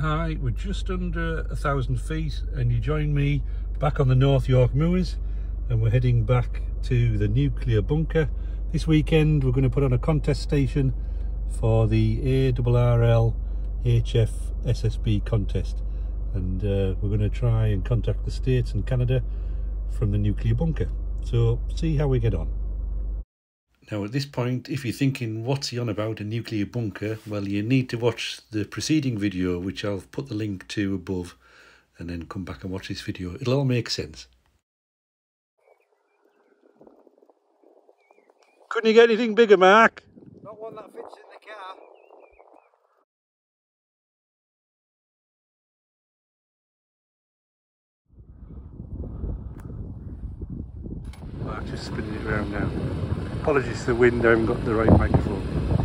Hi, we're just under a thousand feet and you join me back on the North York Moors and we're heading back to the nuclear bunker. This weekend we're going to put on a contest station for the ARRL HF SSB contest and uh, we're going to try and contact the States and Canada from the nuclear bunker. So see how we get on. Now, at this point, if you're thinking, what's he on about, a nuclear bunker? Well, you need to watch the preceding video, which I'll put the link to above, and then come back and watch this video. It'll all make sense. Couldn't you get anything bigger, Mark? Not one that fits in the car. Mark just spinning it around now. Apologies to the wind, I haven't got the right microphone.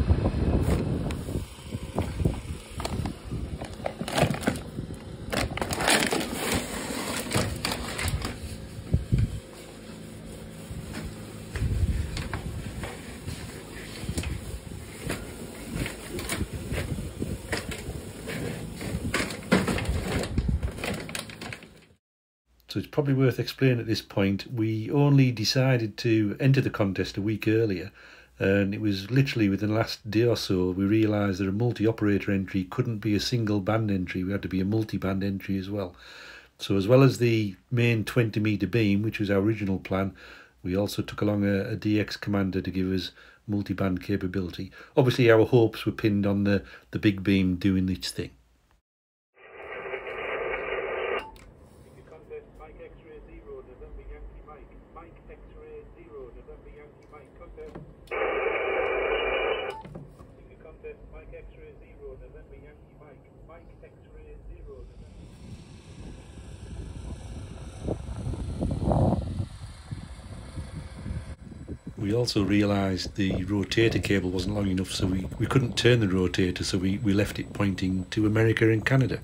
So it's probably worth explaining at this point. We only decided to enter the contest a week earlier, and it was literally within the last day or so we realised that a multi operator entry couldn't be a single band entry, we had to be a multi band entry as well. So, as well as the main 20 metre beam, which was our original plan, we also took along a, a DX commander to give us multi band capability. Obviously, our hopes were pinned on the, the big beam doing its thing. Contest Mike X-ray zero, November Yankee Mike. Mike X-ray zero, November Yankee Mike. Contest. Contest Mike X-ray zero, November Yankee Mike. Mike X-ray zero, November. We also realised the rotator cable wasn't long enough, so we, we couldn't turn the rotator, so we, we left it pointing to America and Canada.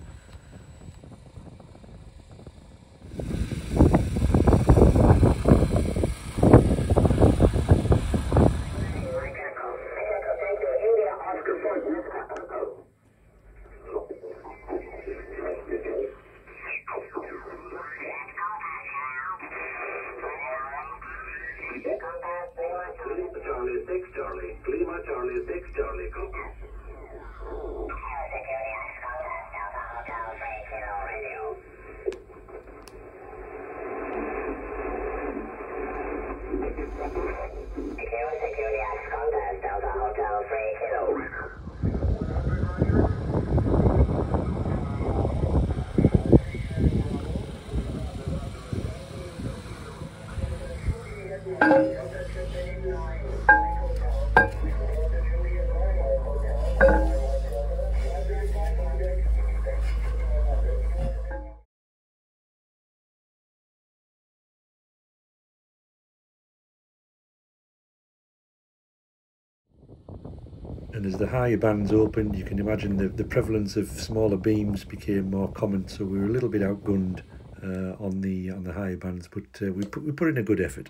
And as the higher bands opened, you can imagine the, the prevalence of smaller beams became more common. So we were a little bit outgunned uh, on the on the higher bands, but uh, we put we put in a good effort.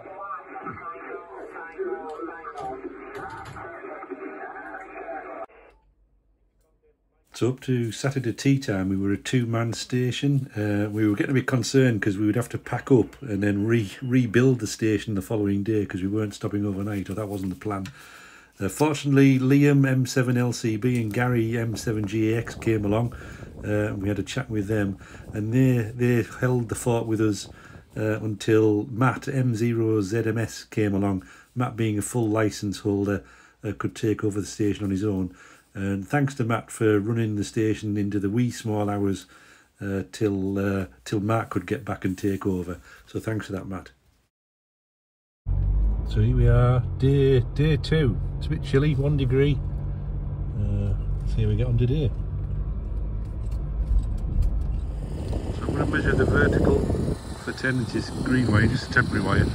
up to Saturday tea time, we were a two-man station. Uh, we were getting a bit concerned because we would have to pack up and then re rebuild the station the following day because we weren't stopping overnight, or that wasn't the plan. Uh, fortunately, Liam M7LCB and Gary M7GAX came along. Uh, we had a chat with them, and they they held the fort with us uh, until Matt M0ZMS came along. Matt, being a full license holder, uh, could take over the station on his own. And thanks to Matt for running the station into the wee small hours uh, till uh, till Matt could get back and take over. So thanks for that, Matt. So here we are, day day two. It's a bit chilly, one degree. Uh, see how we get on today. So I'm going to measure the vertical for 10 inches green wire, just a temporary wire.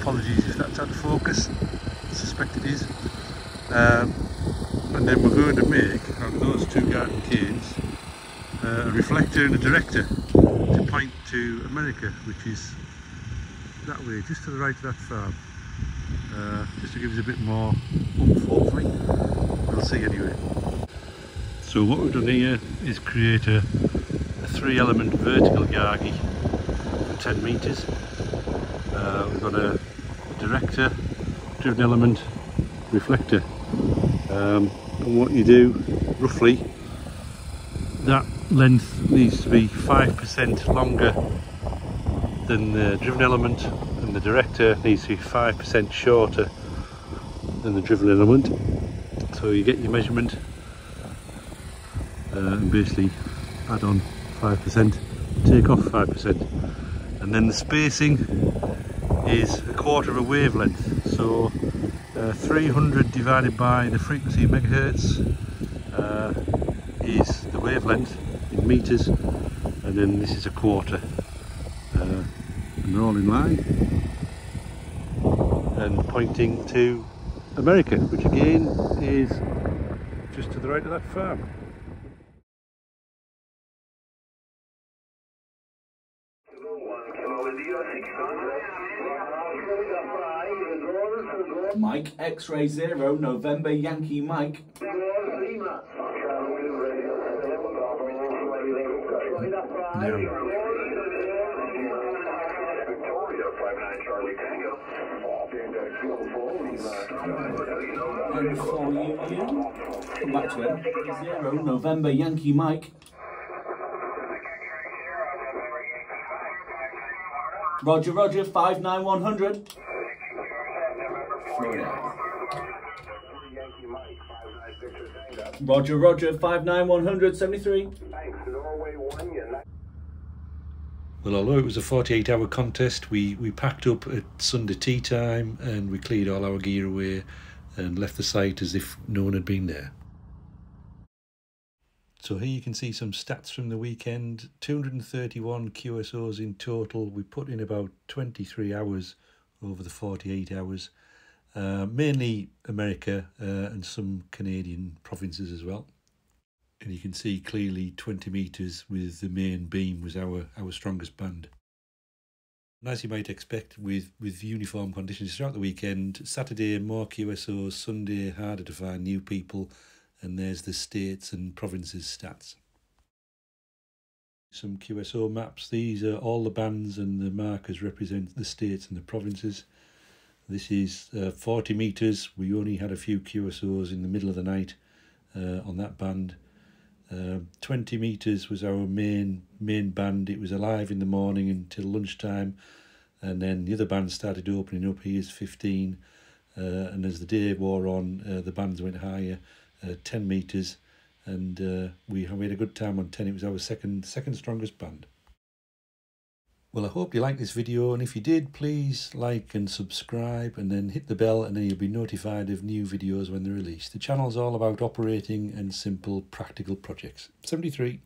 Apologies if that's out of focus, I suspect it is. Um, and then we're going to make, out of those two garden canes, uh, a reflector and a director to point to America, which is that way, just to the right of that farm. Uh, just to give us a bit more oomph, hopefully. We'll see anyway. So what we've done here is create a, a three element vertical Yagi for 10 metres. Uh, we've got a director, driven element, reflector. Um, and what you do, roughly, that length needs to be 5% longer than the driven element and the director needs to be 5% shorter than the driven element. So you get your measurement uh, and basically add on 5%, take off 5%. And then the spacing is a quarter of a wavelength. So uh, 300 divided by the frequency megahertz uh, is the wavelength in meters and then this is a quarter. Uh, and they're all in line. And pointing to America which again is just to the right of that farm Mike X-Ray Zero, November Yankee Mike. now And for you. Come back to it. Zero, November Yankee Mike. Roger, Roger, 59100. Florida. Roger, Roger, 59173. Well, although it was a 48 hour contest, we, we packed up at Sunday tea time and we cleared all our gear away and left the site as if no one had been there. So here you can see some stats from the weekend. 231 QSOs in total. We put in about 23 hours over the 48 hours, uh, mainly America uh, and some Canadian provinces as well. And you can see clearly 20 metres with the main beam was our, our strongest band. And as you might expect with, with uniform conditions throughout the weekend, Saturday more QSOs, Sunday harder to find new people, and there's the states and provinces stats. Some QSO maps, these are all the bands and the markers represent the states and the provinces. This is uh, 40 metres, we only had a few QSOs in the middle of the night uh, on that band uh, 20 meters was our main main band. It was alive in the morning until lunchtime, and then the other bands started opening up. Here's 15, uh, and as the day wore on, uh, the bands went higher, uh, 10 meters, and uh, we we had a good time on 10. It was our second second strongest band. Well, I hope you liked this video, and if you did, please like and subscribe, and then hit the bell, and then you'll be notified of new videos when they're released. The channel's all about operating and simple, practical projects. 73.